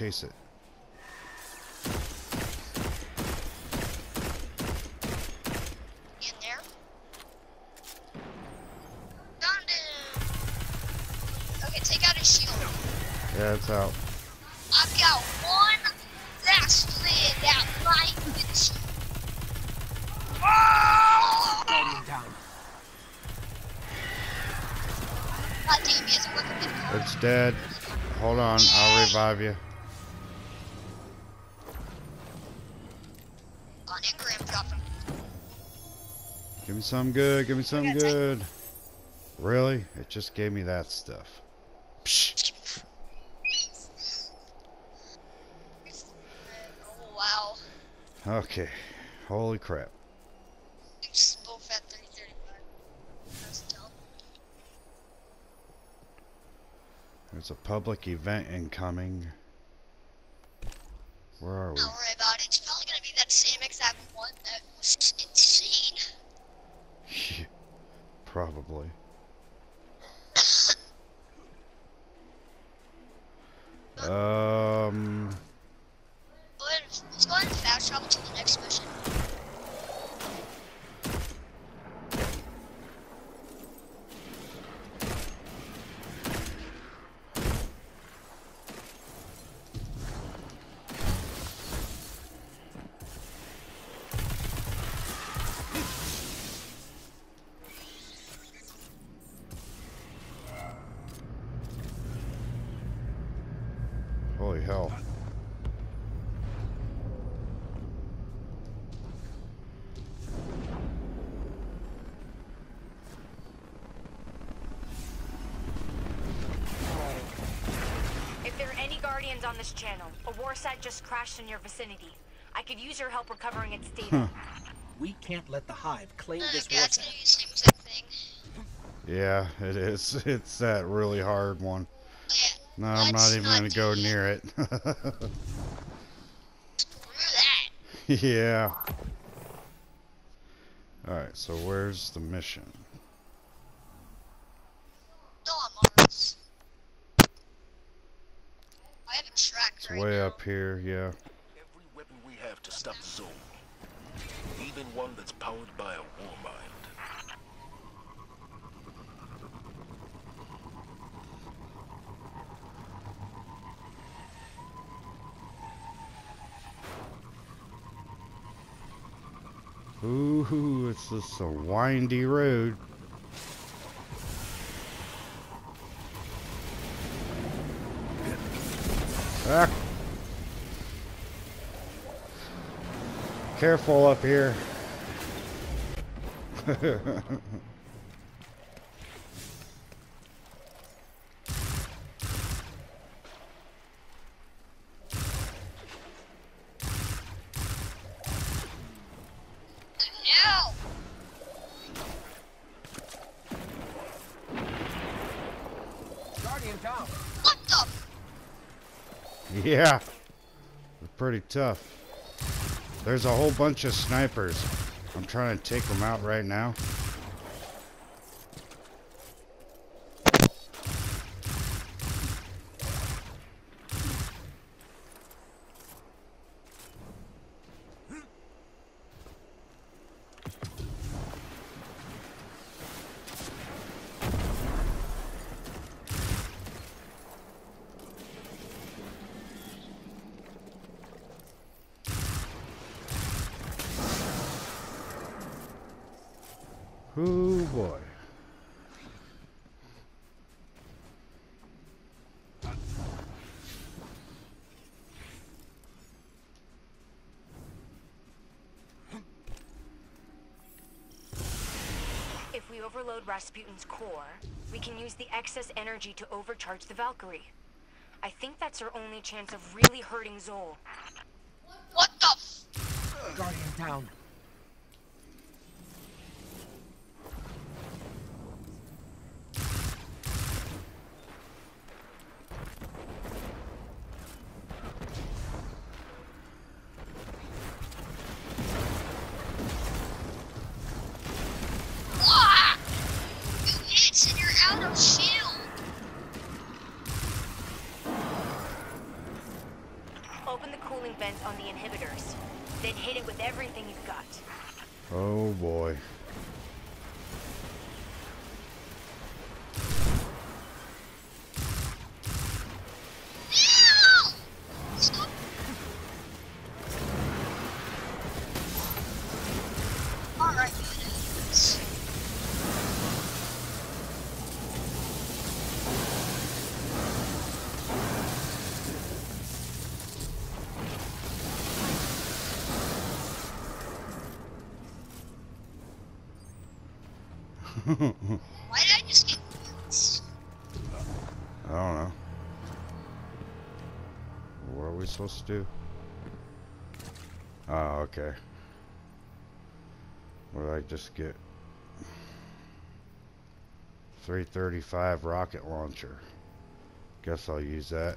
gotta chase it. In there. Found him. Okay, take out his shield. Yeah, it's out. I've got one last flint that might finish. Oh! Guardian down. God damn, he hasn't It's dead. Hold on, I'll revive you. Me some good, give me some good. Really? It just gave me that stuff. Psh. Oh, wow. Okay. Holy crap. It's both at 335. That's dumb. There's a public event incoming. Where are we? Don't worry about it. It's probably gonna be that same exact one that was Probably. Um, Guardians on this channel, a Warsat just crashed in your vicinity. I could use your help recovering its data. We can't let the Hive claim Uh, this war it's site. gonna use the same exact thing. Yeah, it is. It's that really hard one. No, I'm not Let's even not gonna go near it. screw that. yeah. Alright, so where's the mission? No, I'm on this. I have a track It's way up here, yeah. Every weapon we have to stop Zone. Even one that's powered by a war mind. Ooh, it's just a windy road. Ah. Careful up here. No! Guardian down. What the? yeah. It's pretty tough. There's a whole bunch of snipers. I'm trying to take them out right now. Oh boy. if we overload Rasputin's core, we can use the excess energy to overcharge the Valkyrie. I think that's our only chance of really hurting Xol. What the? F Guardian down. Ah! You hits and you're out of shield. Vents on the inhibitors. Then hit it with everything you've got. Oh boy. We supposed to do? Oh, okay. Did I just get? 335 rocket launcher. Guess I'll use that.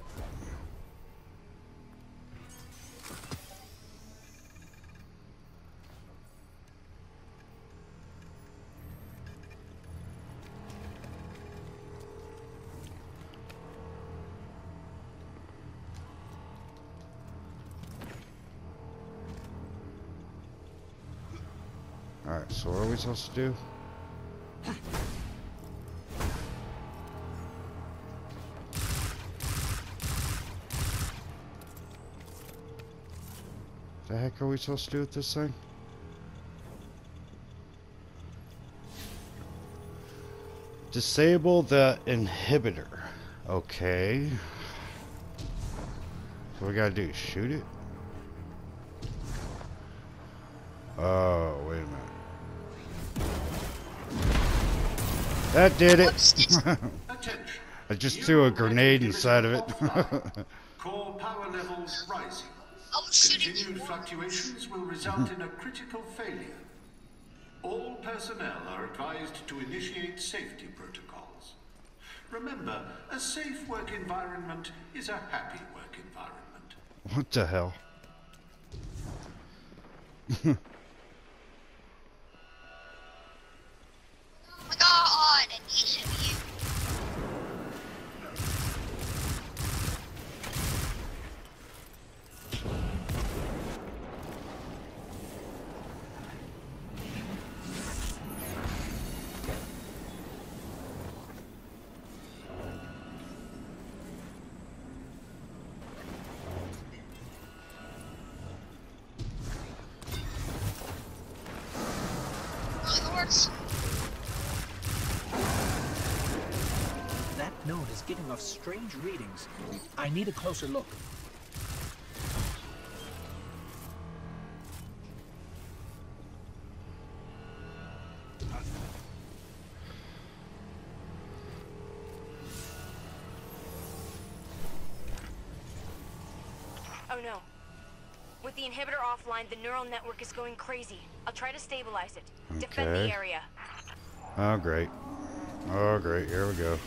Supposed to do? The heck are we supposed to do with this thing? Disable the inhibitor. Okay. So we gotta do? Shoot it? Oh, wait a minute. That did it. I just threw a grenade inside of it. Core power levels rising. Oh, I was shooting you. Continued fluctuations will result in a critical failure. All personnel are advised to initiate safety protocols. Remember, a safe work environment is a happy work environment. what the hell? closer look. Oh no. With the inhibitor offline, the neural network is going crazy. I'll try to stabilize it. Defend the area. Oh, great. Oh, great. Here we go.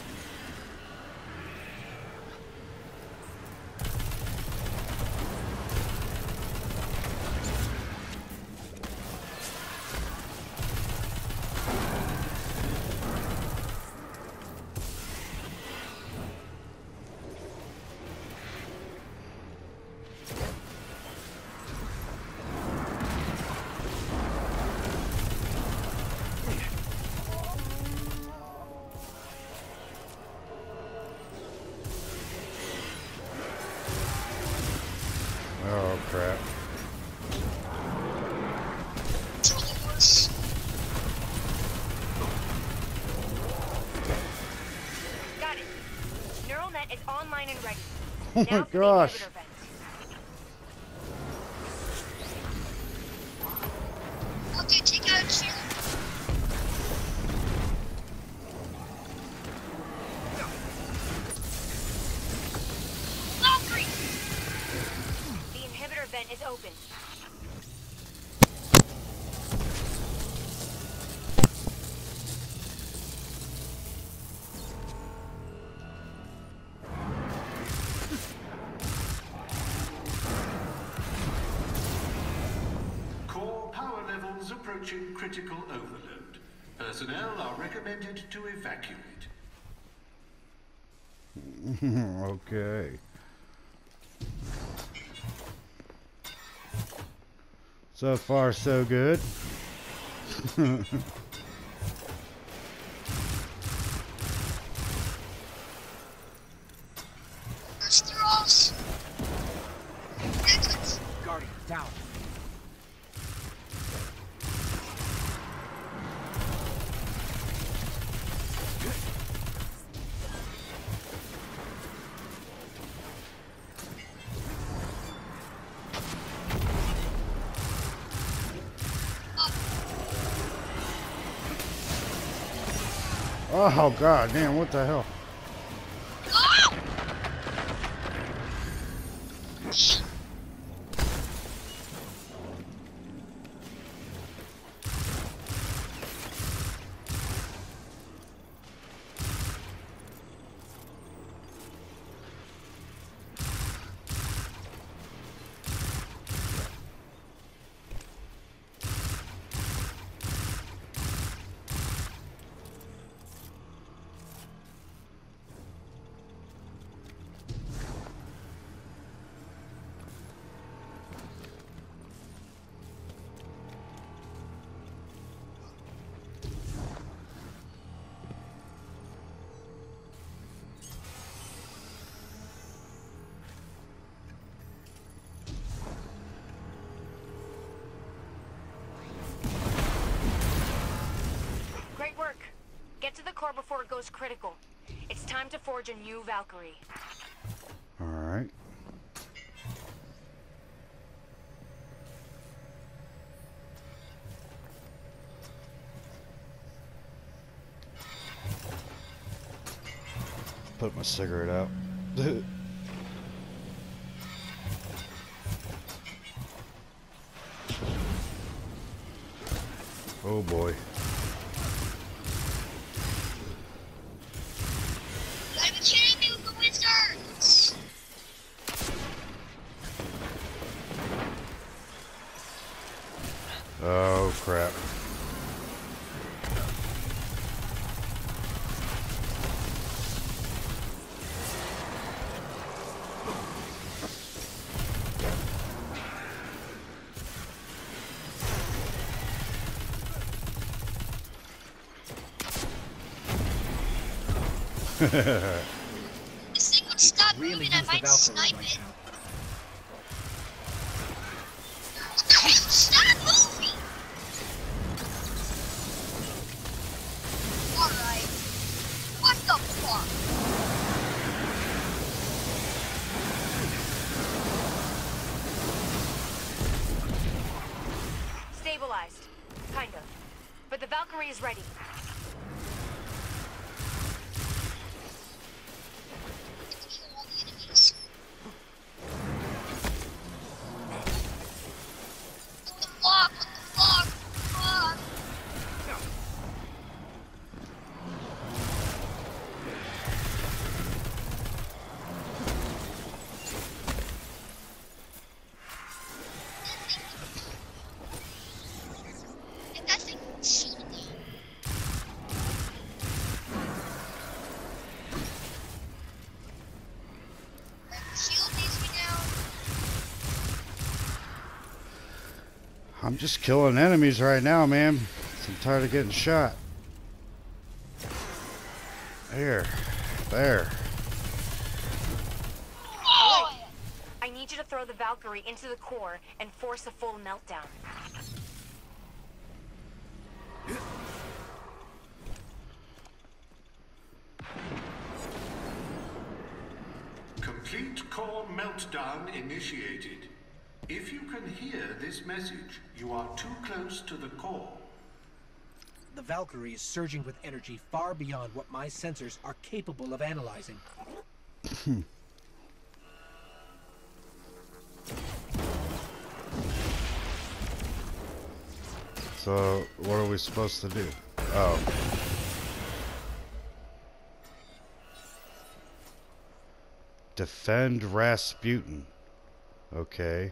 Online and ready. Oh my gosh. approaching critical overload. Personnel are recommended to evacuate. okay. So far, so good. Oh god damn, what the hell? Core before it goes critical. It's time to forge a new Valkyrie. Alright. Put my cigarette out. oh boy. This thing would stop really moving, I might Valkyrie snipe right it. now. Stop moving! Alright. What the fuck? Stabilized. Kind of. But the Valkyrie is ready. I'm just killing enemies right now, man. I'm tired of getting shot. There. There. I need you to throw the Valkyrie into the core and force a full meltdown. Complete core meltdown initiated. If you can hear this message, you are too close to the core. The Valkyrie is surging with energy far beyond what my sensors are capable of analyzing. So, what are we supposed to do? Oh. Defend Rasputin. Okay.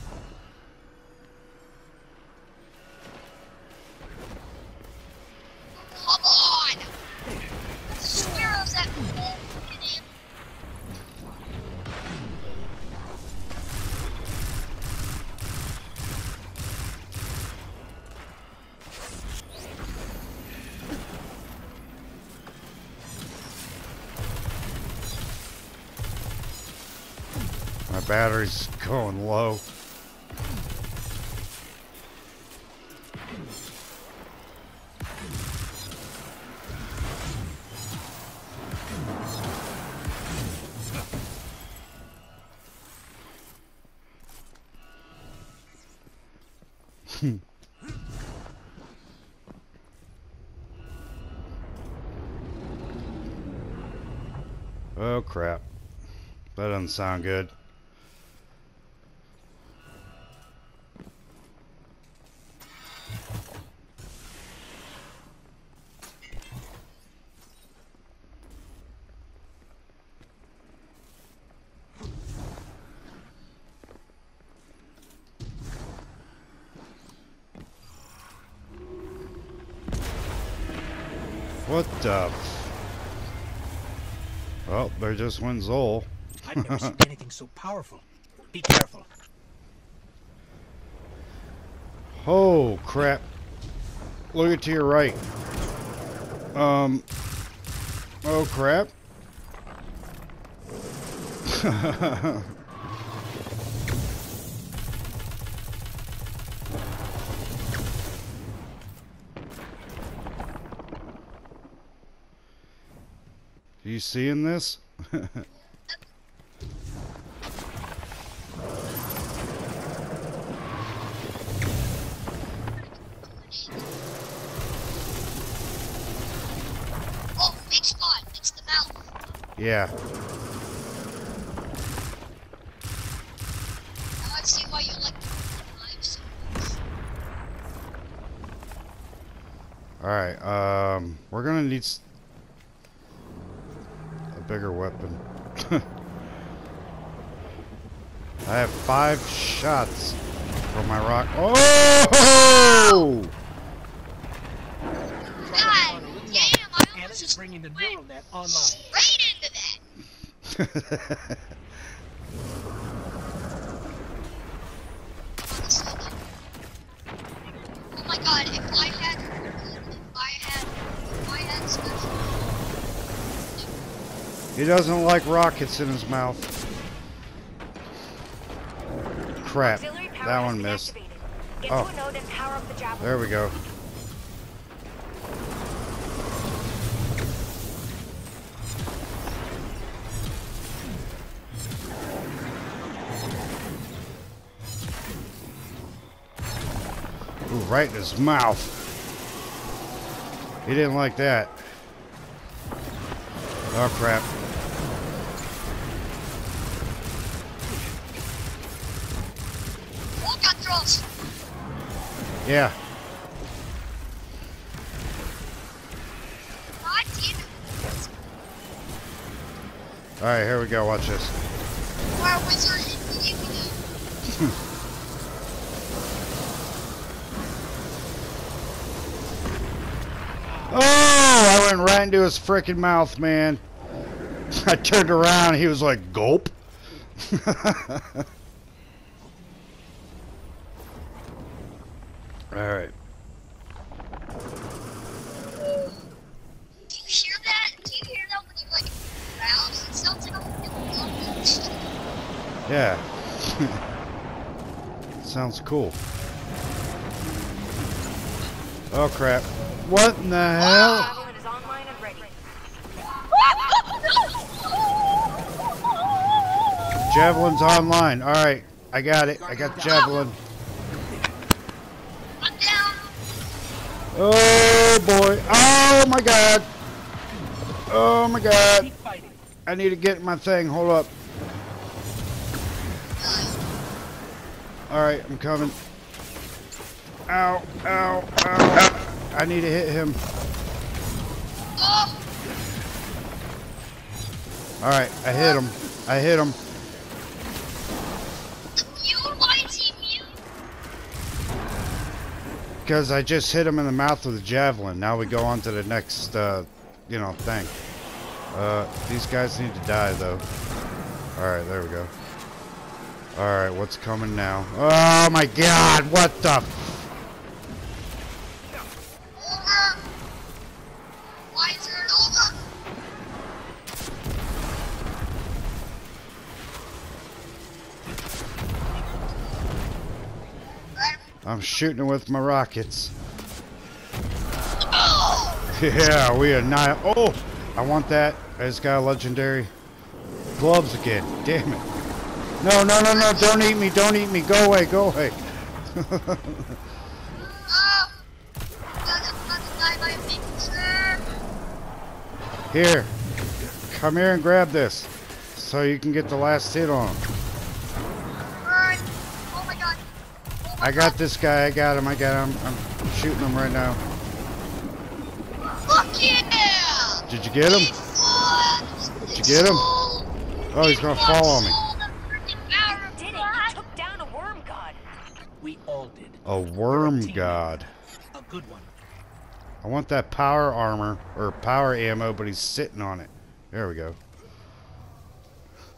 battery's going low. Hmm. oh crap. That doesn't sound good. What the? Well, there just went Xol. I've never seen anything so powerful. Be careful. Oh crap! Look it to your right. Um. Oh crap! you seeing this? Oh, big spot. It's the mouth. yeah. Now I see why you like knives. All right. Um, we're gonna need bigger weapon. I have five shots for my rock. Oh! God damn, I Anna almost just bringing the went neural net online. straight into that. Oh my god, if I had, if I had, if I had special, he doesn't like rockets in his mouth. Crap. That one missed. Oh. to a node and power up the javelin. There we go. Ooh, right in his mouth. He didn't like that. Oh crap. Yeah. It. Alright, here we go. Watch this. Wow, wizard Oh, I went right into his freaking mouth, man. I turned around, he was like, gulp. All right. Do you hear that? Do you hear that when he like growls? It sounds like a fucking Yeah. Sounds cool. Oh crap. What in the hell? Javelin is online. Javelin's online. All right. I got it. I got Javelin. Oh boy. Oh my god. Oh my god. I need to get my thing. Hold up. All right, I'm coming. Ow, ow, ow. I need to hit him. Oh, All right, I hit him. I hit him. Because I just hit him in the mouth with a javelin. Now we go on to the next, uh, you know, thing. Uh, these guys need to die, though. Alright, there we go. Alright, what's coming now? Oh my god, what the I'm shooting with my rockets. Oh. Yeah, we are not. Oh, I want that. I just got a legendary gloves again. Damn it. No, no, no, no. Don't eat me. Don't eat me. Go away. Go away. Oh! God, I'm about to die by a big sir. Here. Come here and grab this. So you can get the last hit on him. Burn! My god! My I got this guy. I got him. I got him. I'm shooting him right now. Fuck yeah! Did you get him? Did you get him? Oh, he's gonna fall on me. All did. A worm god. A good one. I want that power armor or power ammo, but he's sitting on it. There we go.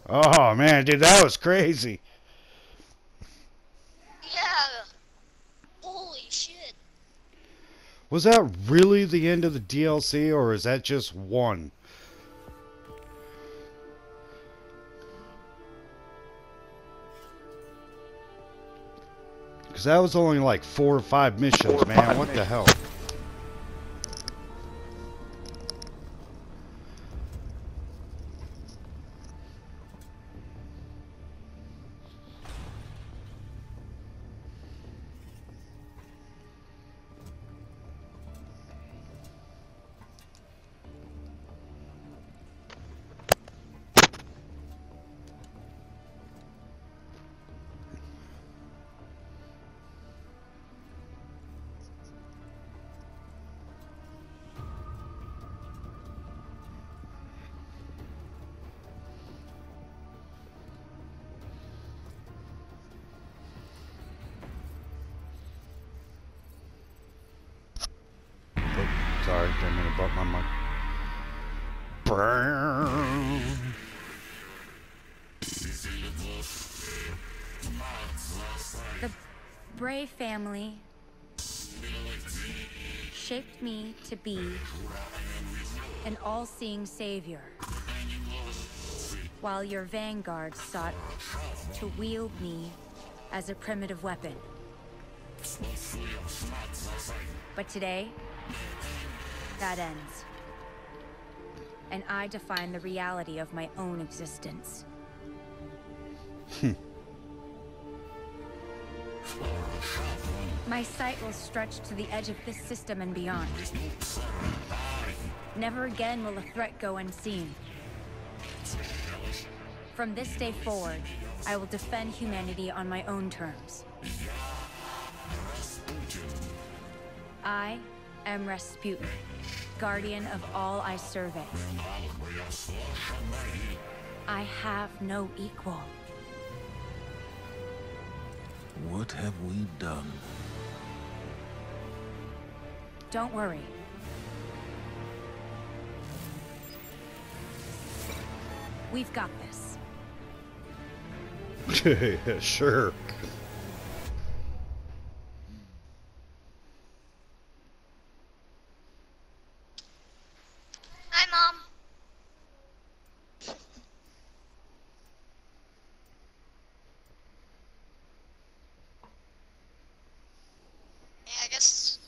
Oh man, dude, that was crazy. Yeah. Holy shit. Was that really the end of the DLC, or is that just one? Because that was only like four or five missions, man. What the hell? Sorry, didn't mean to bump my mic. The Bray family shaped me to be an all seeing savior, while your vanguard sought to wield me as a primitive weapon. But today, that ends. And I define the reality of my own existence. Hmm. My sight will stretch to the edge of this system and beyond. Never again will a threat go unseen. From this day forward, I will defend humanity on my own terms. I am Rasputin, guardian of all I survey. I have no equal. What have we done? Don't worry. We've got this. sure. Hi, Mom. Yeah, I guess.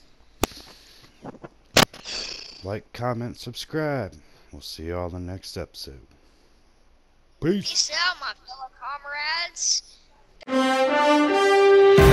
Like, comment, subscribe. We'll see you all in the next episode. Peace. Peace out, my fellow comrades.